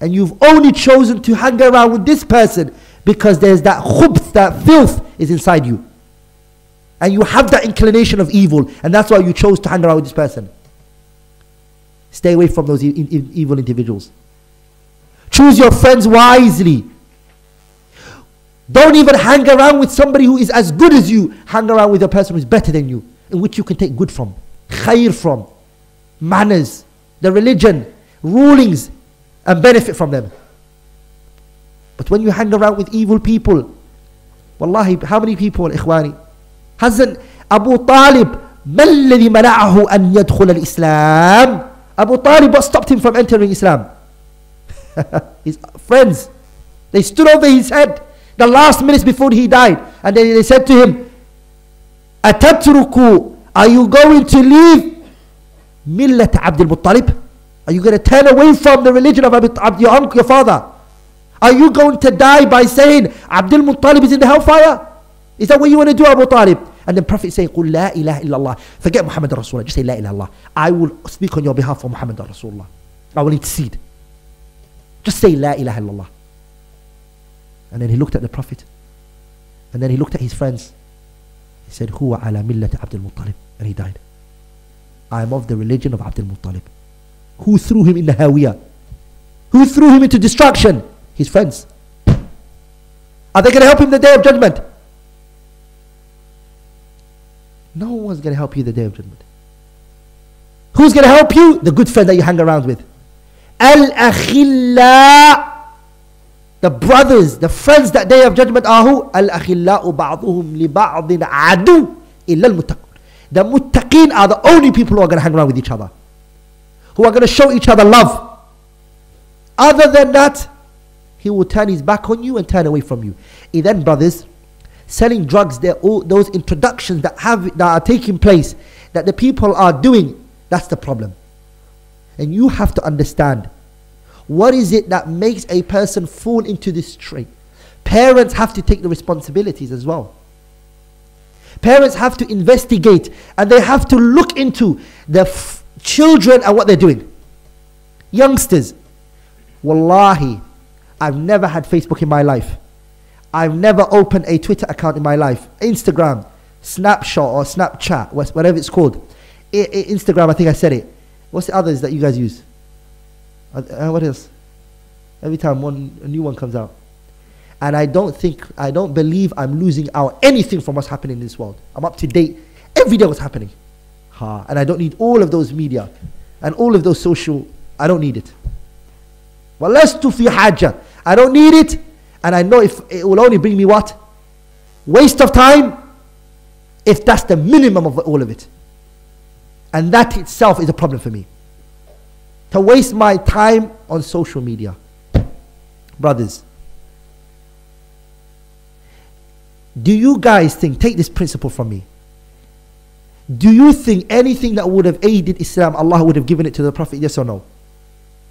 And you've only chosen to hang around with this person because there's that khubth, that filth is inside you. And you have that inclination of evil. And that's why you chose to hang around with this person. Stay away from those e e evil individuals. Choose your friends wisely. Don't even hang around with somebody who is as good as you. Hang around with a person who is better than you, in which you can take good from, khair from, manners, the religion, rulings, and benefit from them. But when you hang around with evil people, wallahi, how many people, ikhwani? Hasn't Abu Talib, ما الذي منعه أن يدخل الإسلام? Abu Talib, what stopped him from entering Islam? his friends, they stood over his head the last minutes before he died. And then they said to him, Atatruku, are you going to leave Millat Abdul Muttalib? Are you going to turn away from the religion of Abd, your uncle, your father? Are you going to die by saying Abdul Muttalib is in the hellfire? Is that what you want to do, Abu Talib? And the Prophet say, قُل لا إله إلا الله. Forget Muhammad Rasulullah. Just say La ilaha illallah. I will speak on your behalf for Muhammad Rasulullah. I will intercede. Just say La ilaha illallah. And then he looked at the Prophet. And then he looked at his friends. He said, Huwa ala millat Abdul Muttalib. And he died. I am of the religion of Abdul Muttalib. Who threw him in the Hawiyah? Who threw him into destruction? His friends. Are they going to help him the day of judgment? No one's going to help you the day of judgment. Who's going to help you? The good friend that you hang around with. Al-akhilla the brothers, the friends that day of judgment are who? Al-akhillau ba'duhum li adu illa al-muttaqun. The muttaqin are the only people who are going to hang around with each other. Who are going to show each other love. Other than that, he will turn his back on you and turn away from you. And then, brothers, selling drugs, all, those introductions that, have, that are taking place, that the people are doing, that's the problem. And you have to understand what is it that makes a person fall into this trait? Parents have to take the responsibilities as well. Parents have to investigate and they have to look into the children and what they're doing. Youngsters. Wallahi, I've never had Facebook in my life. I've never opened a Twitter account in my life. Instagram, Snapshot or Snapchat, whatever it's called. I, I, Instagram, I think I said it. What's the others that you guys use? Uh, uh, what else? Every time one a new one comes out. And I don't think, I don't believe I'm losing out anything from what's happening in this world. I'm up to date every day what's happening. Ha. And I don't need all of those media and all of those social, I don't need it. وَلَسْتُ فِي حَاجَةٍ I don't need it. And I know if it will only bring me what? Waste of time. If that's the minimum of all of it. And that itself is a problem for me. To waste my time on social media. Brothers, do you guys think, take this principle from me. Do you think anything that would have aided Islam, Allah would have given it to the Prophet? Yes or no?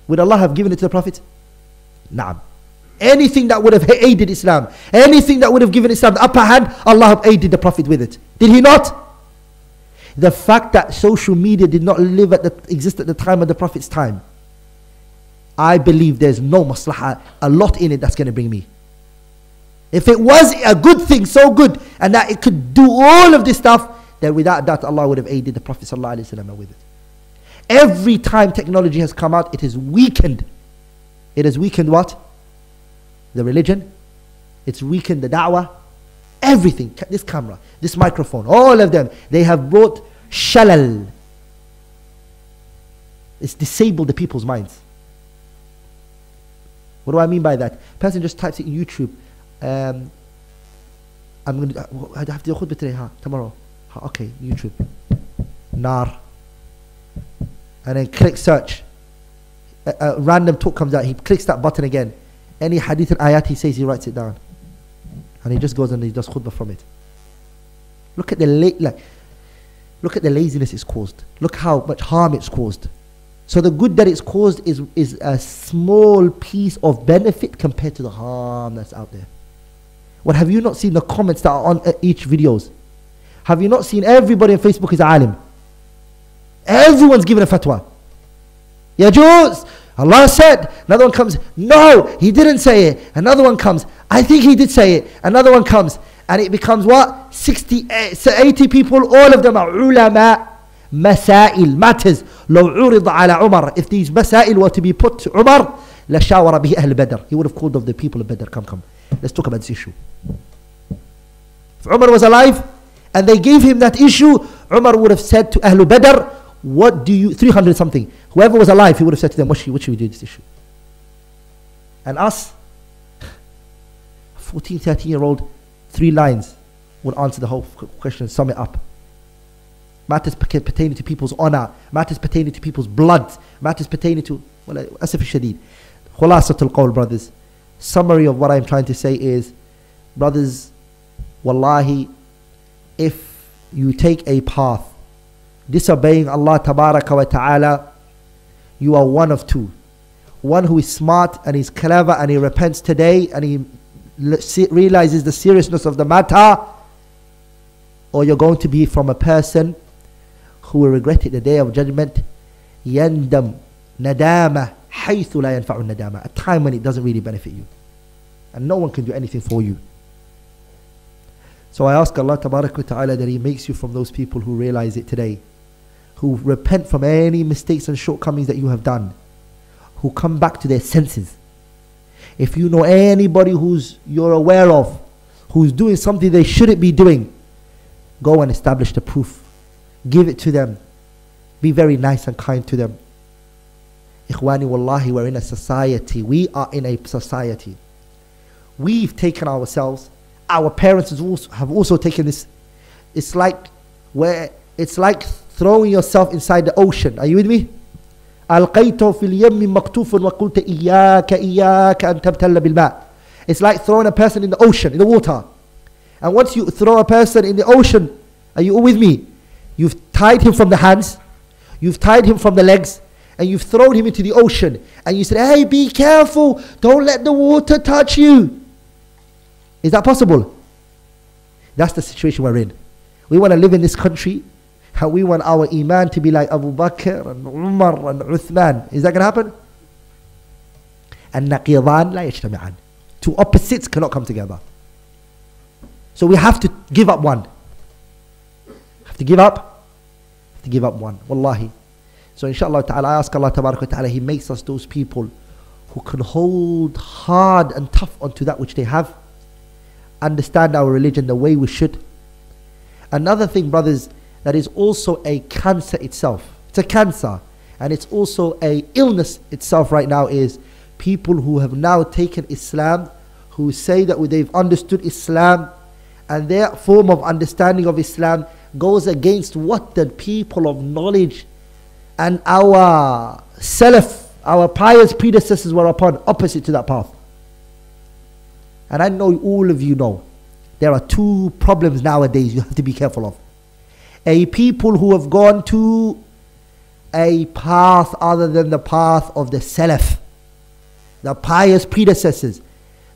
Would Allah have given it to the Prophet? Naam. Anything that would have aided Islam, anything that would have given Islam the upper hand, Allah have aided the Prophet with it. Did He not? The fact that social media did not live at the, exist at the time of the Prophet's time, I believe there's no maslahah, a lot in it that's going to bring me. If it was a good thing, so good, and that it could do all of this stuff, then without doubt Allah would have aided the Prophet ﷺ with it. Every time technology has come out, it has weakened. It has weakened what? The religion. It's weakened the da'wah. Everything. This camera, this microphone, all of them, they have brought shalal. It's disabled the people's minds. What do I mean by that? Person just types it in YouTube. Um, I'm going to, I have to do khutbah today, huh? Tomorrow. Okay, YouTube. Nar. And then click search. A, a, random talk comes out. He clicks that button again. Any hadith and ayat he says, he writes it down. And he just goes and he does khutbah from it. Look at the la- like, look at the laziness it's caused. Look how much harm it's caused. So the good that it's caused is, is a small piece of benefit compared to the harm that's out there. What have you not seen the comments that are on uh, each videos? Have you not seen everybody on Facebook is alim? Everyone's giving a fatwa. Yajuz. Allah said. Another one comes, no, he didn't say it. Another one comes, I think he did say it. Another one comes, and it becomes what? 60, eh, 80 people, all of them are ulama. Masail, matters. لو عرض على عمر if these masail were to be put to Umar لشاور به أهل بدر he would have called of the people of Badr come come let's talk about this issue if Umar was alive and they gave him that issue, Umar would have said to Ahlul Badr, what do you, 300 something, whoever was alive, he would have said to them, what should, what should we do this issue? And us, 14, 13 year old, three lines would answer the whole question, sum it up. Matters pertaining to people's honor, matters pertaining to people's blood, matters pertaining to, well, asif shadid. Khulasatul qawl, brothers. Summary of what I'm trying to say is, brothers, wallahi, if you take a path disobeying Allah tabaraka wa ta'ala, you are one of two. One who is smart and is clever and he repents today and he realizes the seriousness of the matter, or you're going to be from a person who will regret it the day of judgment. يندم ندامة حيث لا ينفع الندامة a time when it doesn't really benefit you and no one can do anything for you so I ask Allah Ta'ala that He makes you from those people who realize it today, who repent from any mistakes and shortcomings that you have done, who come back to their senses. if you know anybody who's you're aware of, who's doing something they shouldn't be doing, go and establish the proof. Give it to them. Be very nice and kind to them. Ikhwani wallahi, we're in a society. We are in a society. We've taken ourselves our parents also, have also taken this. It's like where it's like throwing yourself inside the ocean. Are you with me? Alqayto fil yammi maktufun wa qulta إياك iyyaka an tabtalla. It's like throwing a person in the ocean, in the water. And once you throw a person in the ocean, are you with me? You've tied him from the hands, you've tied him from the legs, and you've thrown him into the ocean. And you said, hey, be careful, don't let the water touch you. Is that possible? That's the situation we're in. We want to live in this country how we want our iman to be like Abu Bakr and Umar and Uthman. Is that going to happen? And لا يجتمعان. Two opposites cannot come together. So we have to give up one. Have to give up. Have to give up one. Wallahi. So inshallah ta'ala, I ask Allah ta'ala, He makes us those people who can hold hard and tough onto that which they have. Understand our religion the way we should. Another thing, brothers, that is also a cancer itself. It's a cancer, and it's also a illness itself right now is people who have now taken Islam, who say that they've understood Islam, and their form of understanding of Islam goes against what the people of knowledge and our Salaf our pious predecessors were upon, opposite to that path. And I know all of you know there are two problems nowadays you have to be careful of. A people who have gone to a path other than the path of the Salaf, the pious predecessors.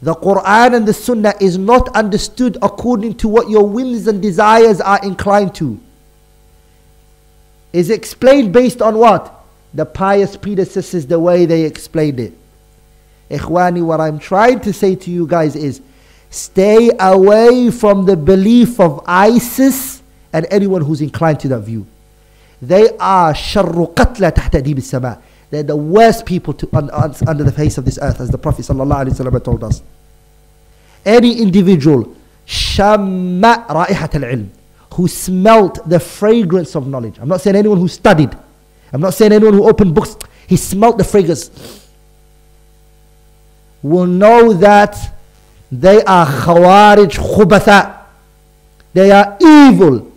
The Quran and the Sunnah is not understood according to what your whims and desires are inclined to. Is explained based on what? the pious predecessors the way they explained it. Ikhwani, what I'm trying to say to you guys is stay away from the belief of ISIS and anyone who's inclined to that view. They are شر قتلى تحت أديب السماء. They're the worst people to, un, un, under the face of this earth, as the Prophet ﷺ told us. Any individual, شم رائحة العلم, who smelt the fragrance of knowledge. I'm not saying anyone who studied. I'm not saying anyone who opened books, he smelt the fragrance, will know that they are khawarij khubatha. They are evil.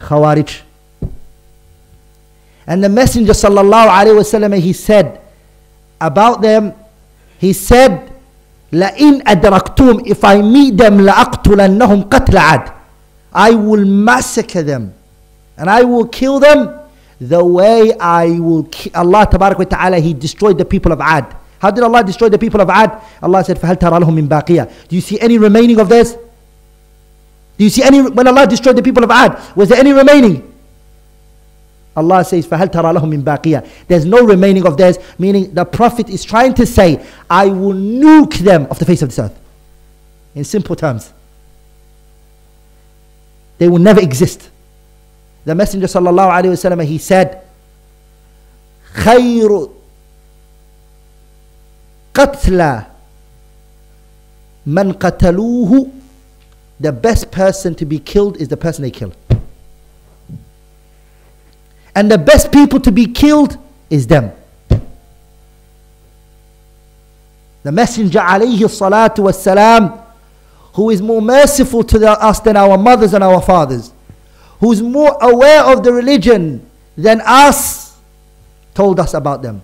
Khawarij. And the Messenger sallallahu alaihi wasallam he said about them, he said, لَإِنْ أَدْرَكْتُمْ If I meet them, لَأَقْتُلَنَّهُمْ قَتْلَ عَدْ I will massacre them and I will kill them the way I will, ki- Allah wa ta'ala, He destroyed the people of Ad. How did Allah destroy the people of Ad? Allah said, فَهَلْ تَرَى لَهُم مِّن بَاقِيَةٍ Do you see any remaining of this? Do you see any, when Allah destroyed the people of Ad, was there any remaining? Allah says, فَهَلْ تَرَى لَهُم مِّن بَاقِيَةٍ There's no remaining of theirs, meaning the Prophet is trying to say, I will nuke them off the face of this earth. In simple terms. They will never exist. The Messenger sallallahu alaihi wasallam he said, خير قتلى من قتلوه the best person to be killed is the person they kill. And the best people to be killed is them. The Messenger alayhi salatu who is more merciful to the, us than our mothers and our fathers who's more aware of the religion than us, told us about them.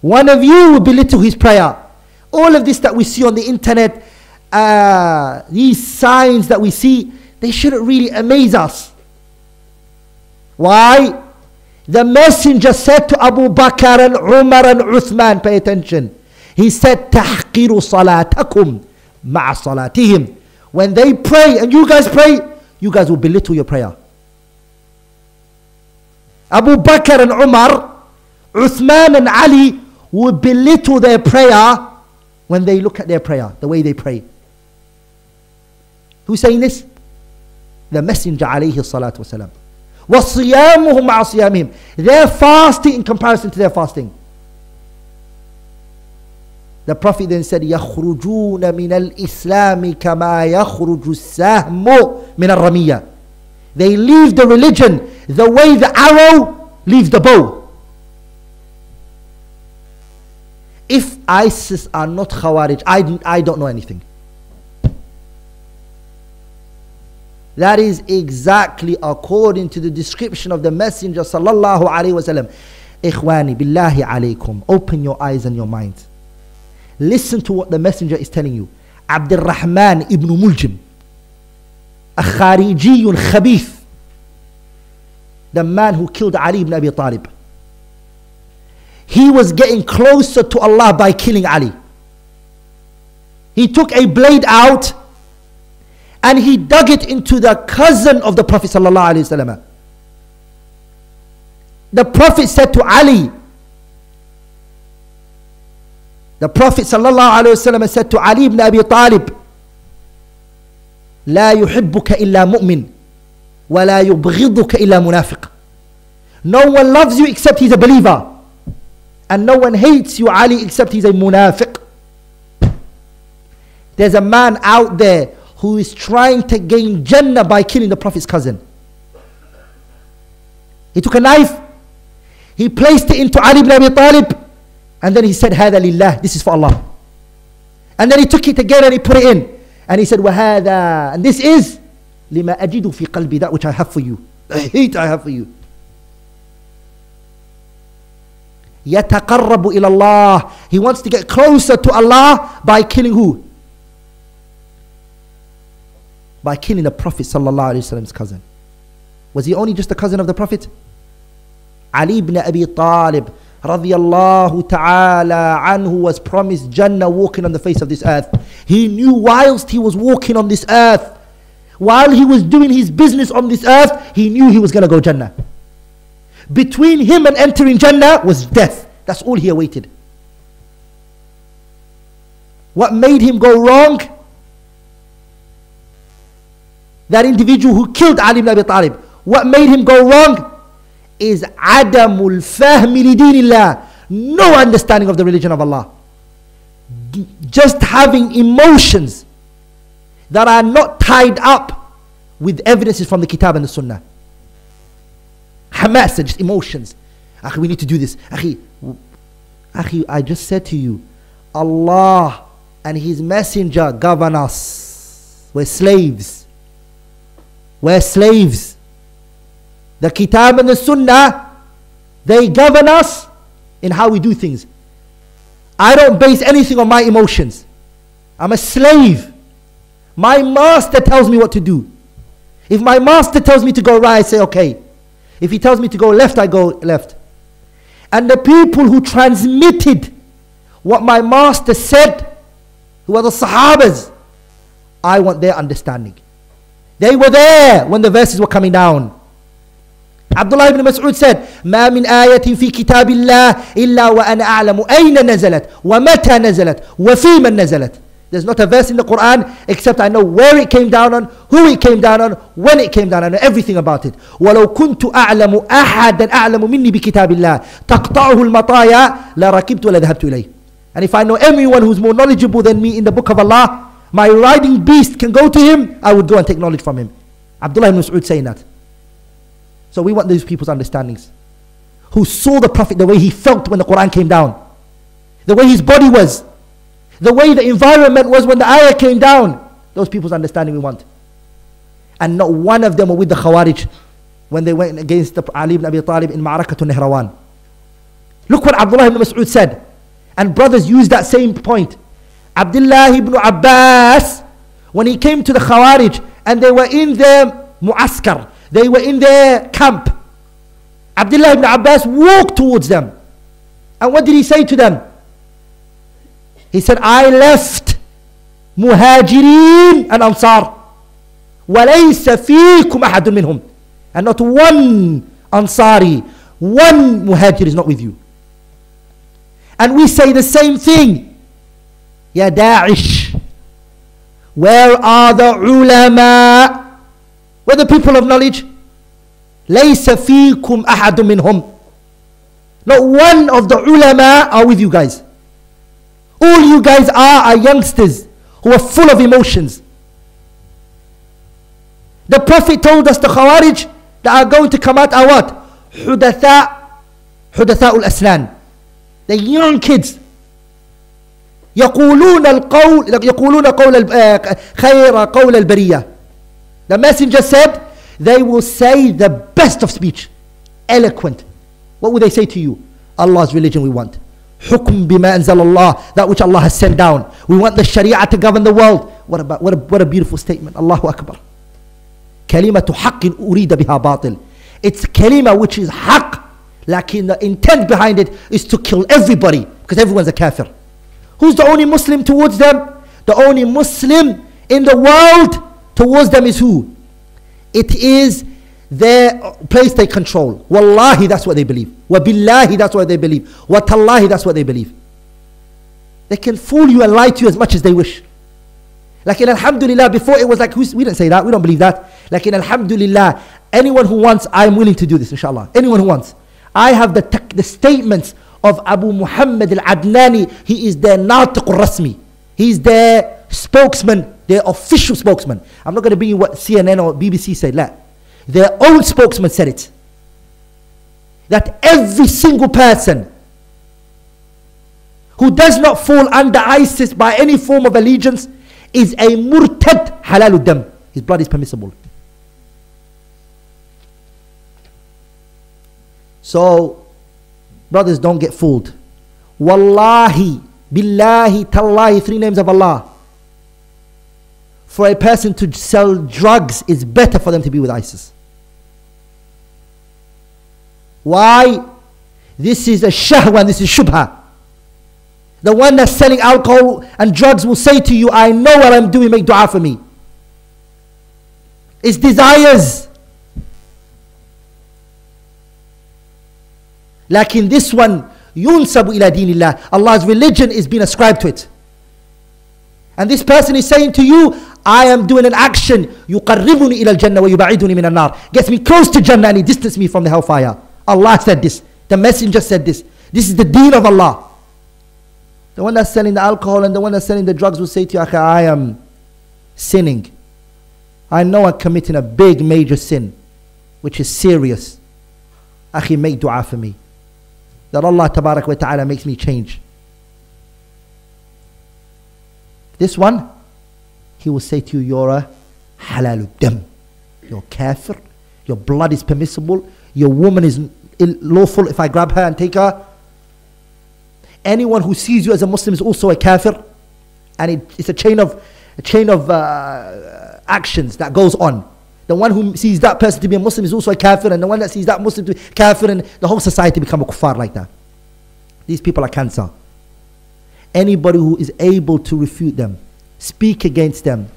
One of you will belittle his prayer. All of this that we see on the internet, uh, these signs that we see, they shouldn't really amaze us. Why? The messenger said to Abu Bakr and Umar and Uthman, pay attention. He said, تحقير صلاتكم مع صلاتهم. When they pray and you guys pray, you guys will belittle your prayer. Abu Bakr and Umar, Uthman and Ali will belittle their prayer when they look at their prayer, the way they pray. Who's saying this? The Messenger alayhi salatu wasalam. وَصِيَامُهُمْ مَعَ صِيَامِهِمْ Their fasting in comparison to their fasting. The Prophet then said, يَخْرُجُونَ مِنَ الْإِسْلَامِ كَمَا يَخْرُجُ السَّهْمُ مِنَ الرَّمِيَّةِ They leave the religion the way the arrow leaves the bow. If ISIS are not Khawarij, I, I don't know anything. That is exactly according to the description of the Messenger sallallahu alaihi wasallam. Ikhwani, billahi alaykum. Open your eyes and your minds. Listen to what the messenger is telling you. Abdul Rahman ibn Muljim, a Kharijiyun the man who killed Ali ibn Abi Talib. He was getting closer to Allah by killing Ali. He took a blade out and he dug it into the cousin of the Prophet sallallahu alaihi wasallam. The Prophet said to Ali, the Prophet sallallahu alaihi wasallam said to Ali ibn Abi Talib, لا يحبك إلا مؤمن ولا يبغضك إلا منافق. No one loves you except he's a believer. And no one hates you, Ali, except he's a munafiq. There's a man out there who is trying to gain Jannah by killing the Prophet's cousin. He took a knife, he placed it into Ali ibn Abi Talib, and then he said, Hada lillah, this is for Allah. And then he took it again and he put it in. And he said, Wahada, and this is lima ajidu fi qalbi, that which I have for you. The hate I have for you. يتقرب إلى الله. He wants to get closer to Allah by killing who? By killing the Prophet wasallam's cousin. Was he only just a cousin of the Prophet? Ali ibn Abi Talib radiallahu ta'ala anhu was promised Jannah walking on the face of this earth. He knew whilst he was walking on this earth, while he was doing his business on this earth, he knew he was going to go Jannah. Between him and entering Jannah was death. That's all he awaited. What made him go wrong? That individual who killed Ali ibn Abi Talib. What made him go wrong? Is adamul fahmi lidinillah. No understanding of the religion of Allah. Just having emotions that are not tied up with evidences from the Kitab and the Sunnah. Hamas, just emotions. Akhi, we need to do this. Akhi, Akhi, I just said to you, Allah and His Messenger govern us. We're slaves. We're slaves. The Kitab and the Sunnah, they govern us in how we do things. I don't base anything on my emotions. I'm a slave. My master tells me what to do. If my master tells me to go right, I say, okay. If he tells me to go left, I go left. And the people who transmitted what my master said, who are the Sahabas, I want their understanding. They were there when the verses were coming down. Abdullah ibn Mas'ud said, ما من آية في كتاب الله إلا وأنا أعلم أين نزلت ومتى نزلت وفيما نزلت there's not a verse in the Quran except I know where it came down on, who it came down on, when it came down on, everything about it. ولو كنت أعلم أحدا أعلم مني بكتاب الله تقطعه المطايا لركبت ولذهبت إليه. And if I know anyone who's more knowledgeable than me in the book of Allah, my riding beast can go to him, I would go and take knowledge from him. Abdullah ibn Mas'ud saying that. So we want these people's understandings. Who saw the Prophet the way he felt when the Quran came down. The way his body was the way the environment was when the ayah came down. Those people's understanding we want. And not one of them were with the Khawarij when they went against the Ali ibn Abi Talib in Ma'rakatul Nehrawan. Look what Abdullah ibn Mas'ud said. And brothers use that same point. Abdullah ibn Abbas, when he came to the Khawarij and they were in their mu'askar, they were in their camp. Abdullah ibn Abbas walked towards them. And what did he say to them? He said, I left muhajirin and ansar. وليس فيكم أحد منهم. And not one ansari, one muhajir is not with you. And we say the same thing. Ya Da'ish. Where are the ulama? Where the people of knowledge? ليس فيكم أحد منهم. Not one of the ulama are with you guys. All you guys are are youngsters who are full of emotions. The Prophet told us the Khawarij that are going to come out are what? Hudatha, Hudatha al-Aslan. The young kids. يقولون القول يقولون قول خير قول البرية. The messenger said they will say the best of speech. Eloquent. What would they say to you? Allah's religion we want. Hukm bima anzal Allah, that which Allah has sent down. We want the Sharia to govern the world. What, about, what, a, what a beautiful statement. Allahu Akbar. Kalimatu haqqin urida biha batil. It's kalima which is haqq. Lakin the intent behind it is to kill everybody because everyone's a kafir. Who's the only Muslim towards them? The only Muslim in the world towards them is who? It is their place they control. Wallahi, that's what they believe. Wabillahi, that's what they believe. Watallahi, that's what they believe. They can fool you and lie to you as much as they wish. Like in Alhamdulillah, before it was like, we didn't say that, we don't believe that. Like in Alhamdulillah, anyone who wants, I'm willing to do this, inshallah. Anyone who wants. I have the, the statements of Abu Muhammad al-Adnani. He is their natiq rasmi. He's their spokesman, their official spokesman. I'm not going to bring you what CNN or BBC said. La. Their own spokesman said it. That every single person who does not fall under ISIS by any form of allegiance is a murtad halal. His blood is permissible. So, brothers, don't get fooled. Wallahi, billahi, tallahi, three names of Allah. For a person to sell drugs it's better for them to be with ISIS. Why? This is a shahwa this is shubha. The one that's selling alcohol and drugs will say to you, I know what I'm doing, make dua for me. It's desires. Like in this one, yunsabu ila dinillah. Allah's religion is being ascribed to it. And this person is saying to you, I am doing an action, يقربني إلى الجنة ويبعدني من النار. Gets me close to Jannah and he distances me from the hellfire. Allah said this. The messenger said this. This is the deen of Allah. The one that's selling the alcohol and the one that's selling the drugs will say to you, I am sinning. I know I'm committing a big major sin, which is serious. Akhi, make dua for me. That Allah tabarak wa ta'ala makes me change. This one, he will say to you, you're a halal dam. You're kafir. Your blood is permissible. Your woman is lawful if I grab her and take her anyone who sees you as a Muslim is also a kafir. And it, it's a chain of, a chain of uh, actions that goes on. The one who sees that person to be a Muslim is also a kafir, and the one that sees that Muslim to be kafir, and the whole society become a kuffar like that. These people are cancer. Anybody who is able to refute them, speak against them,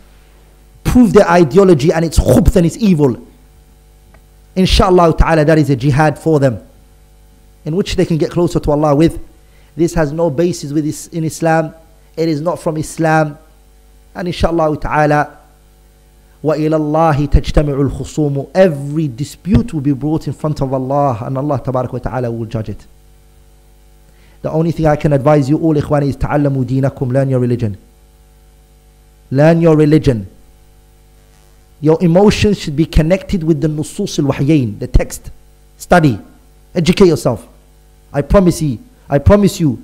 prove their ideology and its khubth and its evil, inshallah ta'ala, that is a jihad for them, in which they can get closer to Allah with. This has no basis with this in Islam. It is not from Islam. And inshallah ta'ala, وَإِلَى اللَّهِ تَجْتَمِعُ الْخُصُومُ Every dispute will be brought in front of Allah and Allah wa ta'ala will judge it. The only thing I can advise you all ikhwani is ta'allamu deenakum, learn your religion. Learn your religion. Your emotions should be connected with the nusus al-wahyain, the text. Study. Educate yourself. I promise you, I promise you,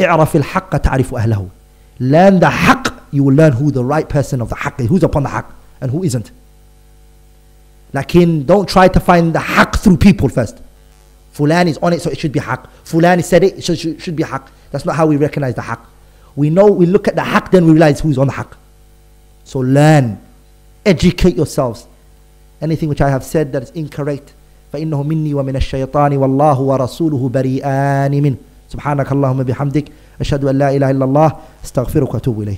اعرف الحق تعرف أهله. Learn the haqq, you will learn who the right person of the haqq is, who's upon the haqq and who isn't. Lakin, don't try to find the haqq through people first. Fulan is on it, so it should be haqq. Fulan said it, so it should, should be haqq. That's not how we recognize the haqq. We know, we look at the haqq, then we realize who's on the haqq. So learn, educate yourselves. Anything which I have said that is incorrect, فإنه مني ومن الشيطان والله ورسوله بريئان منه سبحانك اللهم بحمدك أشهد أن لا إله إلا الله استغفرك وأتوب إليه